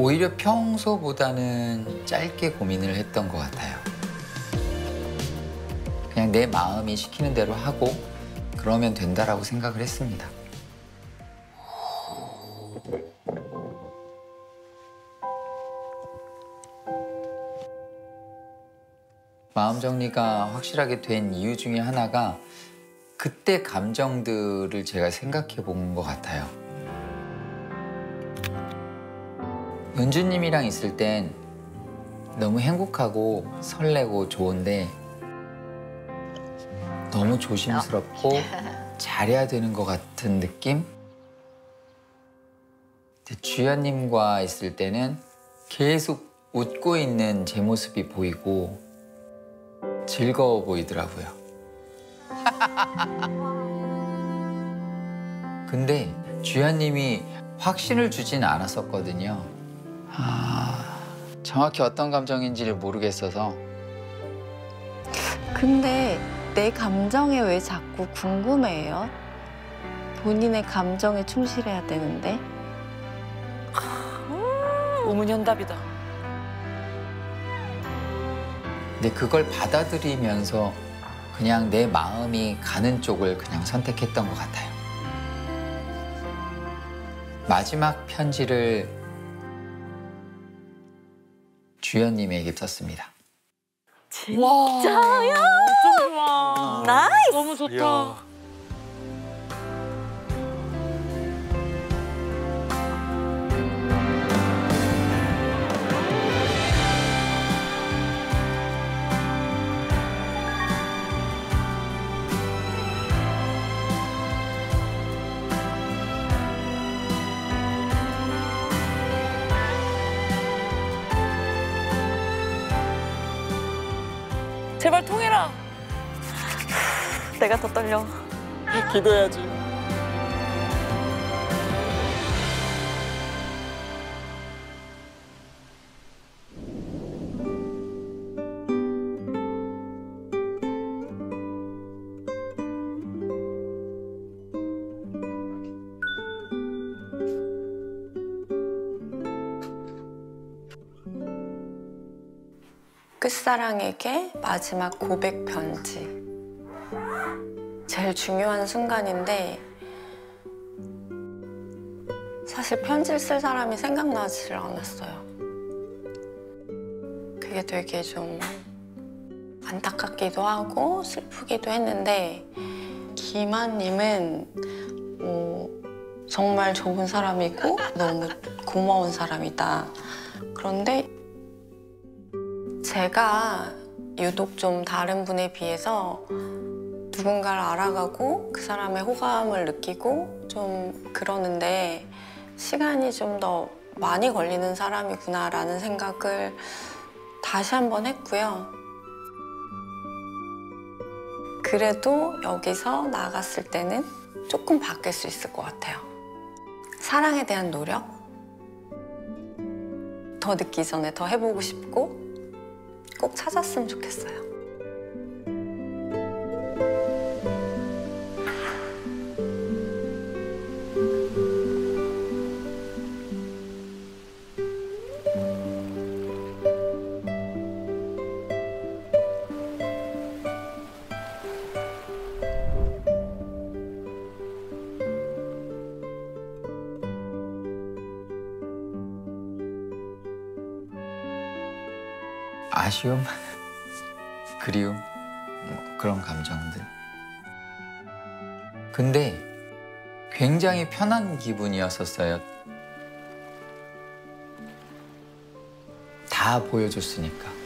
오히려 평소보다는 짧게 고민을 했던 것 같아요. 그냥 내 마음이 시키는 대로 하고 그러면 된다라고 생각을 했습니다. 마음 정리가 확실하게 된 이유 중에 하나가 그때 감정들을 제가 생각해 본 것 같아요. 은주님이랑 있을 땐 너무 행복하고 설레고 좋은데 너무 조심스럽고 잘해야 되는 것 같은 느낌? 주연님과 있을 때는 계속 웃고 있는 제 모습이 보이고 즐거워 보이더라고요. 근데 주연님이 확신을 주진 않았었거든요. 아, 정확히 어떤 감정인지를 모르겠어서 근데 내 감정에 왜 자꾸 궁금해해요? 본인의 감정에 충실해야 되는데. 오문현답이다. 근데 그걸 받아들이면서 그냥 내 마음이 가는 쪽을 그냥 선택했던 것 같아요. 마지막 편지를 주연님에게 썼습니다. 진짜요? 좀 좋아. 나이스. 너무 좋다. 이야. 내가 더 떨려. 기도해야지. 끝사랑에게 마지막 고백 편지. 제일 중요한 순간인데 사실 편지를 쓸 사람이 생각나질 않았어요. 그게 되게 좀 안타깝기도 하고 슬프기도 했는데 김한님은 뭐 정말 좋은 사람이고 너무 고마운 사람이다. 그런데 제가 유독 좀 다른 분에 비해서 누군가를 알아가고 그 사람의 호감을 느끼고 좀 그러는데 시간이 좀 더 많이 걸리는 사람이구나라는 생각을 다시 한번 했고요. 그래도 여기서 나갔을 때는 조금 바뀔 수 있을 것 같아요. 사랑에 대한 노력? 더 늦기 전에 더 해보고 싶고 꼭 찾았으면 좋겠어요. 아쉬움, 그리움, 뭐 그런 감정들. 근데 굉장히 편한 기분이었었어요. 다 보여줬으니까.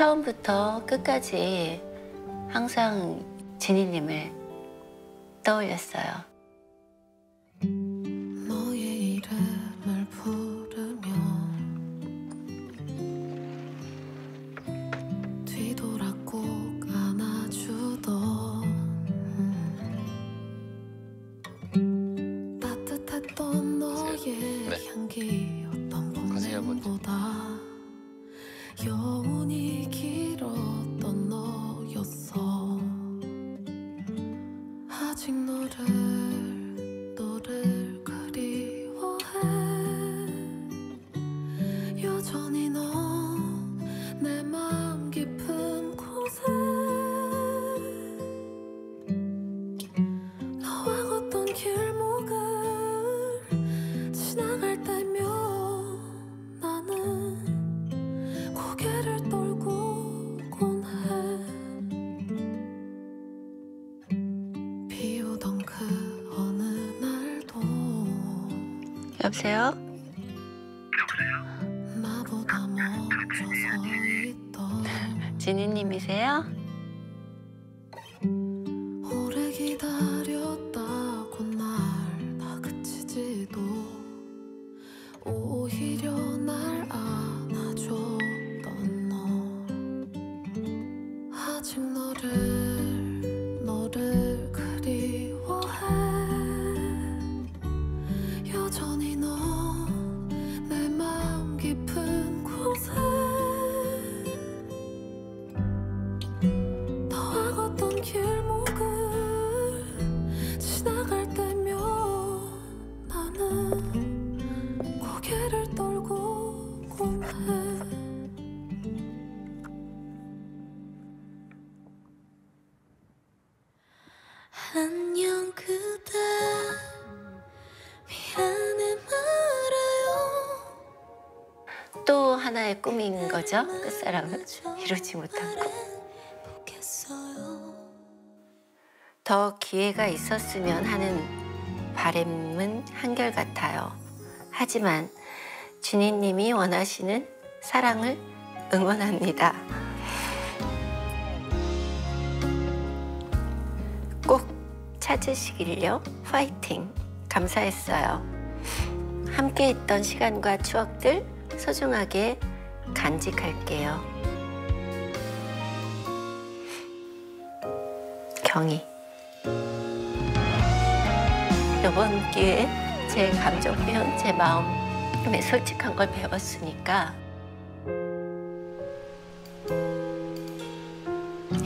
처음부터 끝까지 항상 진희님을 떠올렸어요. 여보세요? 진희님이세요? 거죠? 끝사람은 이루지. 보겠어요 더 기회가 있었으면 하는 바램은 한결같아요. 하지만 진희님이 원하시는 사랑을 응원합니다. 꼭 찾으시길요. 파이팅! 감사했어요. 함께 있던 시간과 추억들 소중하게 간직할게요. 경희. 이번 기회에 제 감정 표현, 제 마음에 솔직한 걸 배웠으니까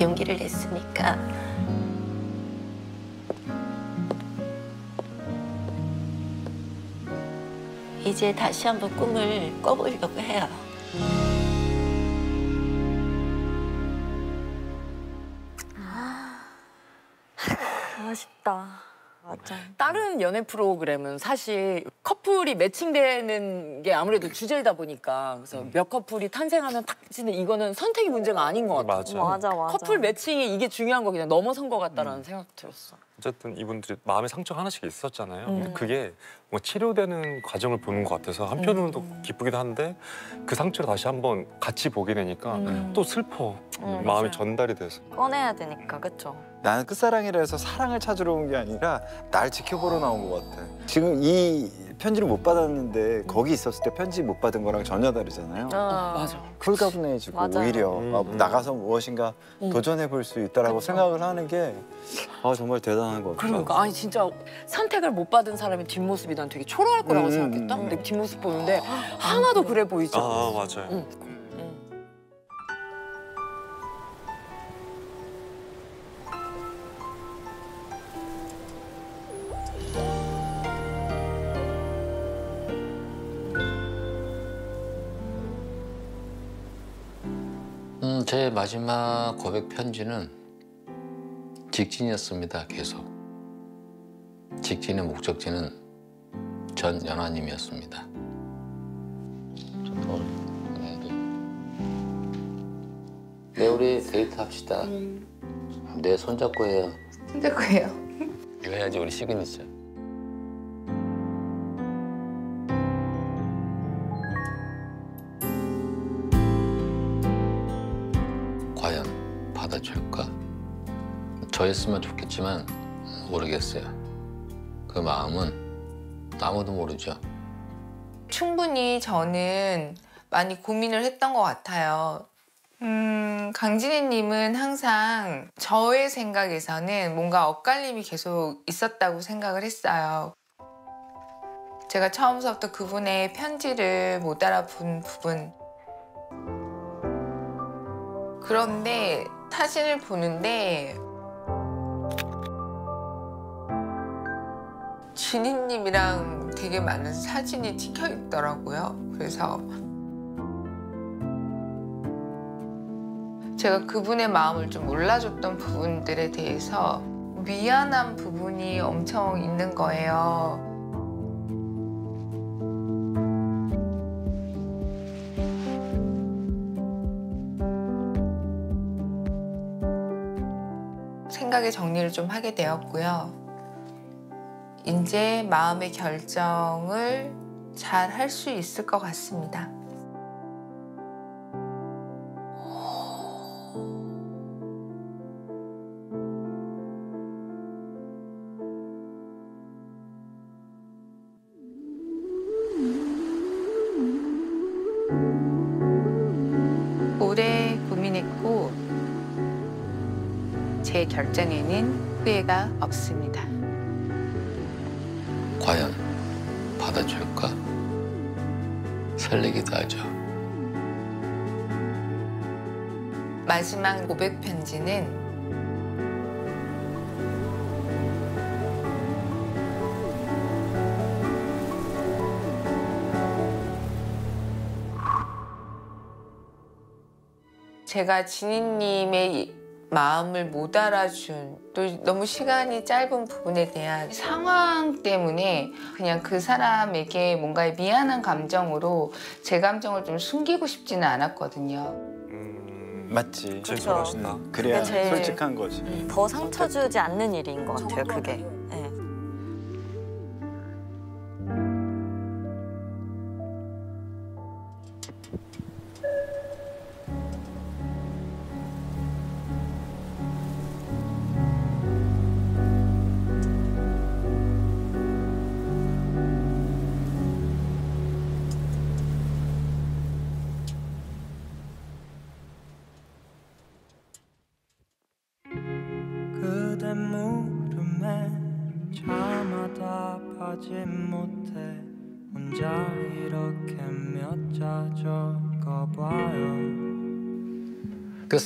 용기를 냈으니까 이제 다시 한번 꿈을 꿔보려고 해요. 다른 연애 프로그램은 사실 커플이 매칭되는 게 아무래도 주제이다 보니까 그래서 몇 커플이 탄생하면 탁 치는 이거는 선택이 문제가 아닌 것 같아요. 맞아. 맞아, 맞아. 커플 매칭이 이게 중요한 거 그냥 넘어선 것 같다라는 생각 들었어. 어쨌든 이분들이 마음의 상처가 하나씩 있었잖아요. 근데 음. 그게 뭐 치료되는 과정을 보는 것 같아서 한편으로는 또 기쁘기도 한데 그 상처를 다시 한번 같이 보게 되니까 음. 또 슬퍼. 음, 마음이 맞아요. 전달이 돼서. 꺼내야 되니까, 그쵸? 나는 끝사랑이라 해서 사랑을 찾으러 온 게 아니라 날 지켜보러 나온 것 같아. 지금 이 편지를 못 받았는데 거기 있었을 때 편지 못 받은 거랑 전혀 다르잖아요. 어, 맞아. 쿨가분해지고 맞아요. 오히려 음. 아, 나가서 무엇인가 음. 도전해 볼 수 있다라고 그쵸. 생각을 하는 게 아, 정말 대단한 것 같아요. 그러니까 아니 진짜 선택을 못 받은 사람의 뒷모습이 난 되게 초라할 거라고 음, 생각했다. 음, 음. 근데 뒷모습 보는데 하나도 그래 보이지 아. 맞아요. 음, 제 마지막 고백 편지는 직진이었습니다. 계속. 직진의 목적지는 전 연하님이었습니다. 저도 네, 네. 네, 우리 데이트 합시다. 내 손잡고 해요. 누구예요? 이거 해야지 우리 시그니처. 저였으면 좋겠지만 모르겠어요. 그 마음은 아무도 모르죠. 충분히 저는 많이 고민을 했던 것 같아요. 음, 강진희님은 항상 저의 생각에서는 뭔가 엇갈림이 계속 있었다고 생각을 했어요. 제가 처음부터 그분의 편지를 못 알아본 부분. 그런데 사진을 보는데 진희님이랑 되게 많은 사진이 찍혀 있더라고요. 그래서 제가 그분의 마음을 좀 몰라줬던 부분들에 대해서 미안한 부분이 엄청 있는 거예요. 생각의 정리를 좀 하게 되었고요. 이제 마음의 결정을 잘 할 수 있을 것 같습니다. 오래 고민했고 제 결정에는 후회가 없습니다. 과연 받아줄까? 설레기도 하죠. 마지막 고백 편지는 제가 진희님의 마음을 못 알아준 또 너무 시간이 짧은 부분에 대한 상황 때문에 그냥 그 사람에게 뭔가 미안한 감정으로 제 감정을 좀 숨기고 싶지는 않았거든요. 음, 맞지. 진솔하시다. 그래야 그게 제일- 솔직한 거지. 더 상처 주지 않는 일인 것 같아요, 그게.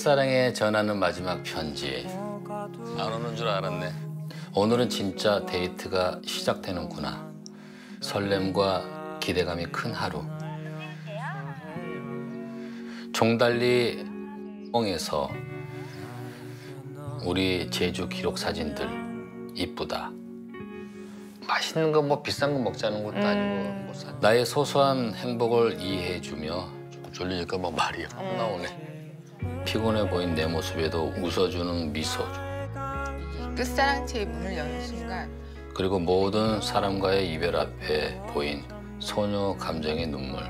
끝사랑에 전하는 마지막 편지. 안 오는 줄 알았네. 오늘은 진짜 데이트가 시작되는구나. 설렘과 기대감이 큰 하루. 종달리 뽕에서 우리 제주 기록 사진들 이쁘다. 맛있는 거 뭐 비싼 거 먹자는 것도 아니고 뭐 사- 나의 소소한 행복을 이해해주며 졸리니까 뭐 말이 안 나오네. 피곤해 보인 내 모습에도 웃어주는 미소 끝사랑 채의 문을 여는 순간 그리고 모든 사람과의 이별 앞에 보인 소녀 감정의 눈물.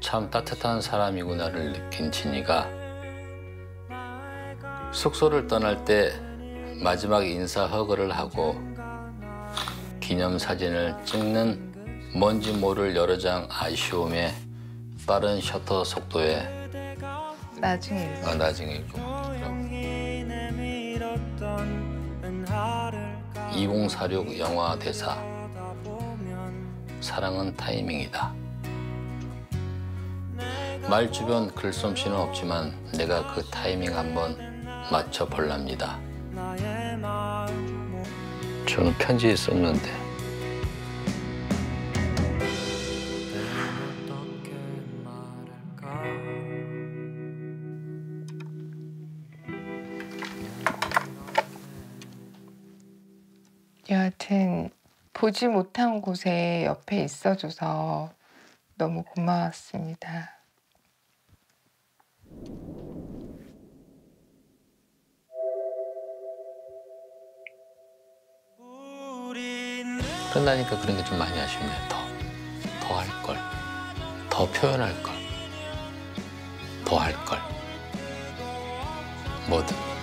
참 따뜻한 사람이구나를 느낀 진이가 숙소를 떠날 때 마지막 인사 허그를 하고 기념 사진을 찍는 뭔지 모를 여러 장 아쉬움에 빠른 셔터 속도에 나중에 읽어. 아, 나중에 읽고 2046 영화 대사. 사랑은 타이밍이다. 말 주변 글솜씨는 없지만 내가 그 타이밍 한번 맞춰 볼랍니다. 저는 편지에 썼는데 보지 못한 곳에 옆에 있어줘서 너무 고마웠습니다. 끝나니까 그런 게 좀 많이 아쉽네요. 더, 더 할 걸, 더 표현할 걸, 더 할 걸, 뭐든.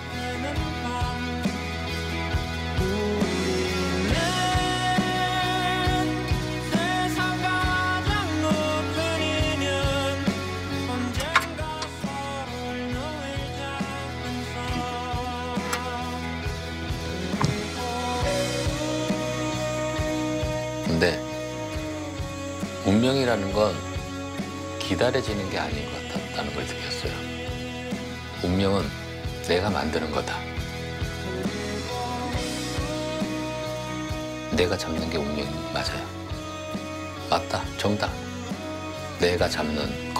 운명이라는 건 기다려지는 게 아닌 것 같다는 걸 느꼈어요. 운명은 내가 만드는 거다. 내가 잡는 게 운명 맞아요. 맞다. 정답. 내가 잡는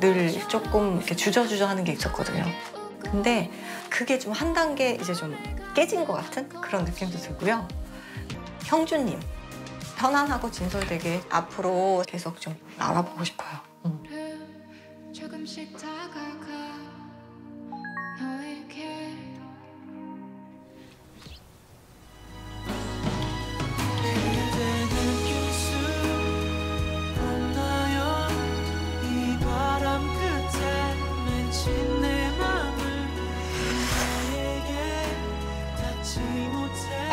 늘 조금 이렇게 주저주저 하는 게 있었거든요. 근데 그게 좀 한 단계 이제 좀 깨진 것 같은 그런 느낌도 들고요. 형주님, 편안하고 진솔되게 앞으로 계속 좀 알아보고 싶어요. 조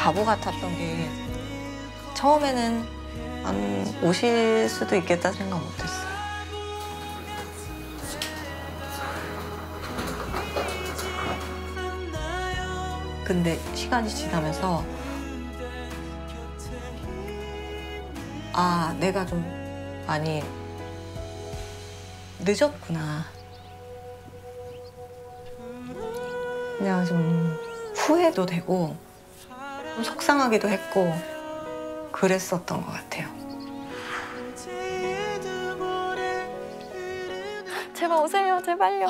바보 같았던 게 처음에는 안 오실 수도 있겠다 생각 못했어요. 근데 시간이 지나면서 아 내가 좀 많이 늦었구나. 그냥 좀 후회도 되고 좀 속상하기도 했고 그랬었던 것 같아요. 제발 오세요, 제발요.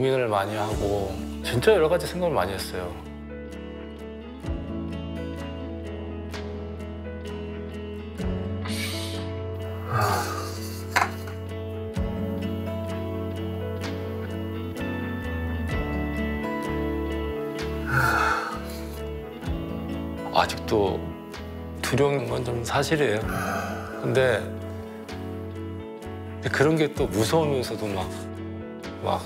고민을 많이 하고 진짜 여러 가지 생각을 많이 했어요. 아직도 두려운 건 좀 사실이에요. 근데 그런 게 또 무서우면서도 막, 막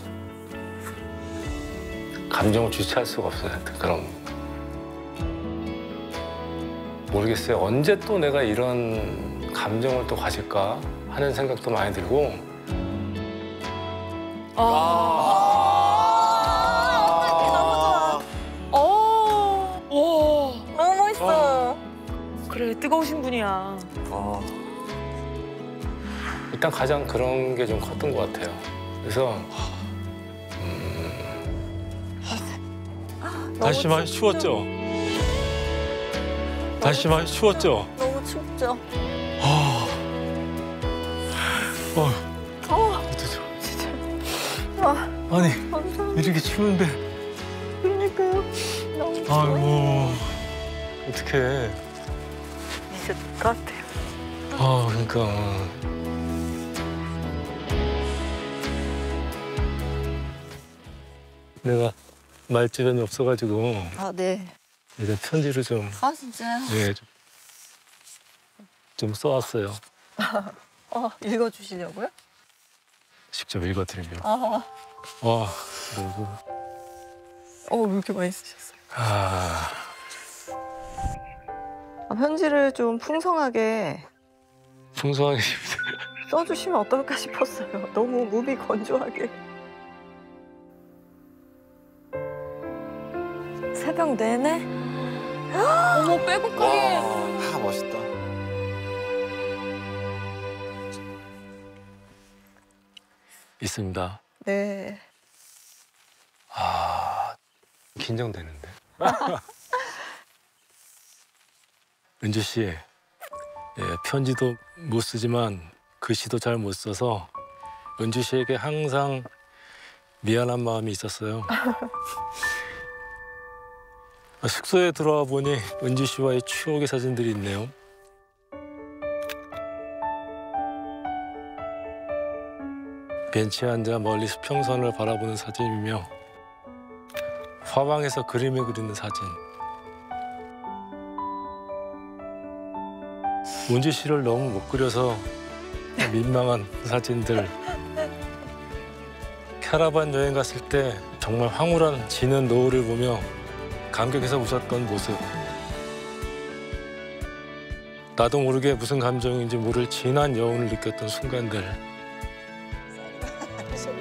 감정을 주체할 수가 없어요. 그런 모르겠어요. 언제 또 내가 이런 감정을 또 가질까 하는 생각도 많이 들고 어. 오. 너무 멋있어. 그래 뜨거우신 분이야. 일단 가장 그런 게 좀 컸던 것 같아요. 그래서 날씨 많이 추웠죠? 날씨 많이 추웠죠? 너무 춥죠. 아, 어, 어, 어떡해. 진짜. 아, 아니 감사합니다. 이렇게 추운데 그러니까요. 너무 추워요. 아이고 어떡해. 있을 것 같아요. 아 그러니까 내가 말주변이 없어가지고 아, 네. 이제 편지를 좀 아, 진짜요? 예, 좀, 좀 써왔어요. 어, 읽어주시려고요? 직접 읽어드리려고. 아, 와, 그리고 어, 왜 이렇게 많이 쓰셨어요? 아, 아, 편지를 좀 풍성하게 풍성하게 써주시면 어떨까 싶었어요. 너무 무비 건조하게. 새벽 내내? 어머 빼곡하게. 아 멋있다. 있습니다. 네. 아, 긴장되는데. 은주 씨, 예, 편지도 못 쓰지만 글씨도 잘 못 써서 은주 씨에게 항상 미안한 마음이 있었어요. 아, 숙소에 들어와 보니 은주 씨와의 추억의 사진들이 있네요. 벤치에 앉아 멀리 수평선을 바라보는 사진이며 화방에서 그림을 그리는 사진. 은주 씨를 너무 못 그려서 민망한 사진들. 캐러반 여행 갔을 때 정말 황홀한 지는 노을을 보며 감격해서 웃었던 모습. 나도 모르게 무슨 감정인지 모를 진한 여운을 느꼈던 순간들.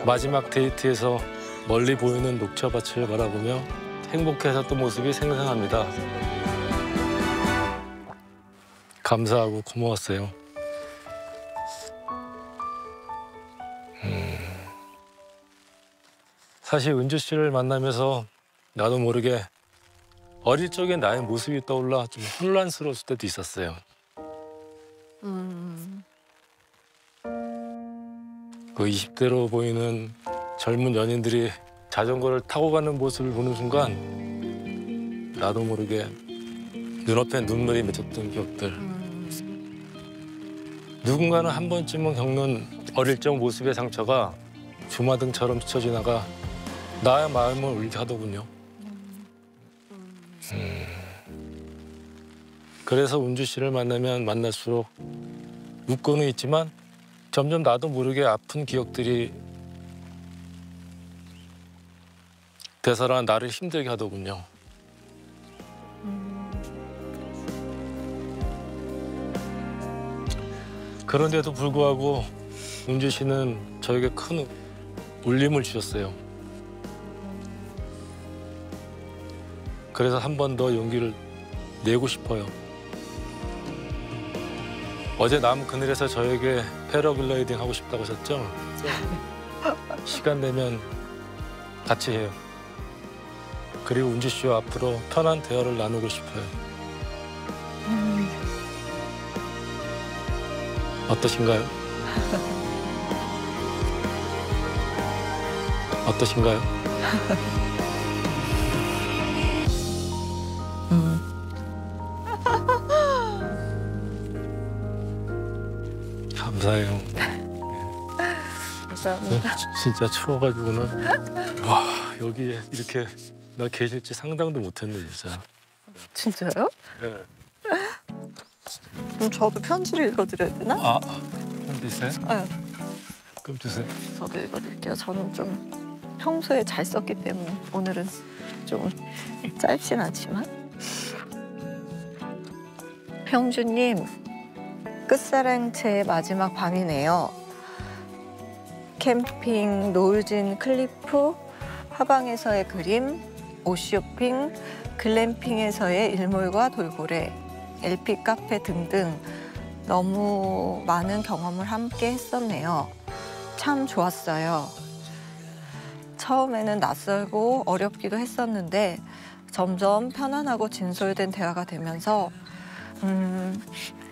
마지막 데이트에서 멀리 보이는 녹차밭을 바라보며 행복해했던 모습이 생생합니다. 감사하고 고마웠어요. 음, 사실 은주 씨를 만나면서 나도 모르게 어릴 적의 나의 모습이 떠올라 좀 혼란스러웠을 때도 있었어요. 음. 그 20대로 보이는 젊은 연인들이 자전거를 타고 가는 모습을 보는 순간 나도 모르게 눈앞에 눈물이 맺혔던 기억들. 누군가는 한 번쯤은 겪는 어릴 적 모습의 상처가 주마등처럼 스쳐 지나가 나의 마음을 울게 하더군요. 음. 그래서 운주 씨를 만나면 만날수록 웃고는 있지만 점점 나도 모르게 아픈 기억들이 되살아 나를 힘들게 하더군요. 그런데도 불구하고 은주 씨는 저에게 큰 울림을 주셨어요. 그래서 한 번 더 용기를 내고 싶어요. 어제 남 그늘에서 저에게 패러글라이딩 하고 싶다고 하셨죠? 시간 되면 같이 해요. 그리고 은주 씨와 앞으로 편한 대화를 나누고 싶어요. 어떠신가요? 어떠신가요? 감사해요. 진짜 추워가지고는 와 여기에 이렇게 나 계실지 상상도 못했네 진짜. 진짜요? 네. 그럼 저도 편지를 읽어드려야 되나? 아 편지 있어요? 네. 그럼 주세요. 저도 읽어드릴게요. 저는 좀 평소에 잘 썼기 때문에 오늘은 좀 짧진 않지만 형주님, 끝사랑채의 마지막 밤이네요. 캠핑, 노을진 클리프, 화방에서의 그림, 옷쇼핑, 글램핑에서의 일몰과 돌고래, LP 카페 등등 너무 많은 경험을 함께 했었네요. 참 좋았어요. 처음에는 낯설고 어렵기도 했었는데 점점 편안하고 진솔된 대화가 되면서 음,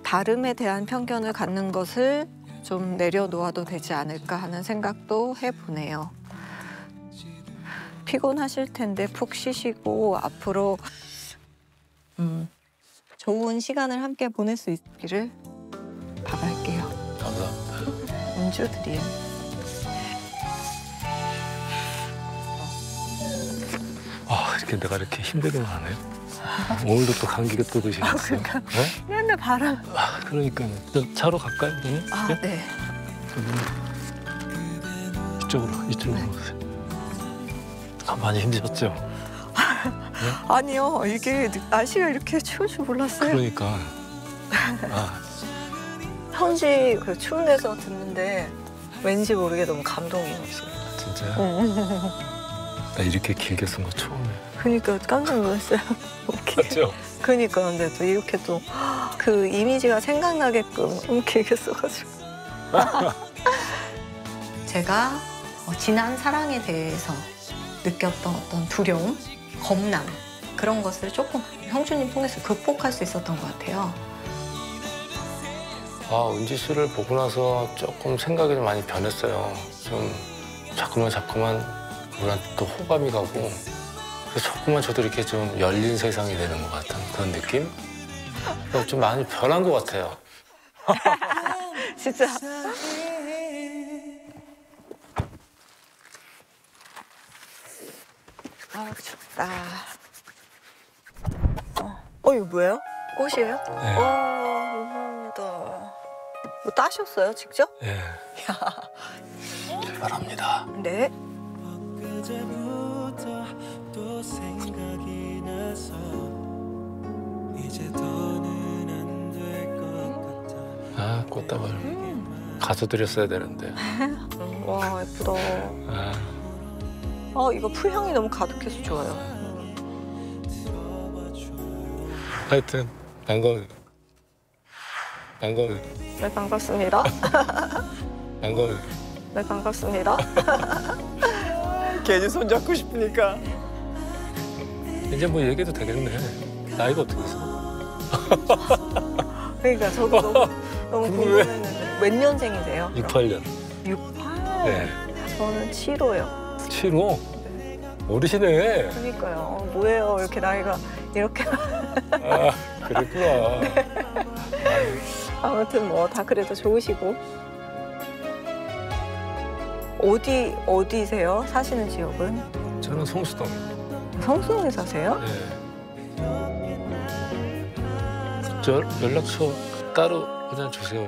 다름에 대한 편견을 갖는 것을 좀 내려놓아도 되지 않을까 하는 생각도 해보네요. 피곤하실 텐데 푹 쉬시고 앞으로 음, 좋은 시간을 함께 보낼 수 있기를 바랄게요. 감사합니다. 음주 드림. 아 이렇게 내가 이렇게 힘들게만 하네. 오늘도 또 감기가 또 드시겠어요. 그러니까. 네? 맨날 바람. 아, 그러니까요. 저 차로 갈까요? 그러면? 아, 네? 네. 이쪽으로 이쪽으로 오세요. 아, 많이 힘드셨죠? 아니요, 이게 날씨가 이렇게 추울 줄 몰랐어요. 그러니까 아 현지 그 추운 데서 듣는데 왠지 모르게 너무 감동이었어요. 진짜요? 나 이렇게 길게 쓴 거 처음이에요. 그러니까 깜짝 놀랐어요. 맞죠? 그러니까 근데 또 이렇게 또 그 이미지가 생각나게끔 너무 길게 써가지고. 제가 어, 지난 사랑에 대해서 느꼈던 어떤 두려움, 겁남 그런 것을 조금 형주님 통해서 극복할 수 있었던 것 같아요. 아 은지 씨를 보고 나서 조금 생각이 좀 많이 변했어요. 좀 자꾸만 자꾸만 그분한테 또 호감이 가고 조금만 저도 이렇게 좀 열린 세상이 되는 것 같은 그런 느낌? 좀 많이 변한 것 같아요. 진짜. 아 춥다. 어, 어 이거 뭐예요? 꽃이에요? 네. 와 감사합니다. 뭐 따셨어요 직접? 예. 출발합니다. 네. 또 생각이 나서 이제 더는 안 될 것 같아 아 꽃다발 가서 드렸어야 되는데. 음, 와 예쁘다. 아, 어 이거 풀향이 너무 가득해서 좋아요. 하여튼 반가워요. 반가워요. 네 반갑습니다. 반가워요. 네 반갑습니다. 괜히 손잡고 싶으니까. 이제 뭐 얘기해도 되겠네. 나이가 어떻게 되세요? 그러니까 저도 너무 너무 궁금해. 궁금했는데 몇 년생이세요? 68년. 68. 네. 저는 7호요. 7호. 어리시네. 그러니까요. 어, 뭐예요? 이렇게 나이가 이렇게 아, 그랬구나. 아무튼 뭐 다 그래도 좋으시고 어디 어디세요? 사시는 지역은 저는 성수동. 성수동에 사세요? 네. 저 연락처 따로 그냥 주세요.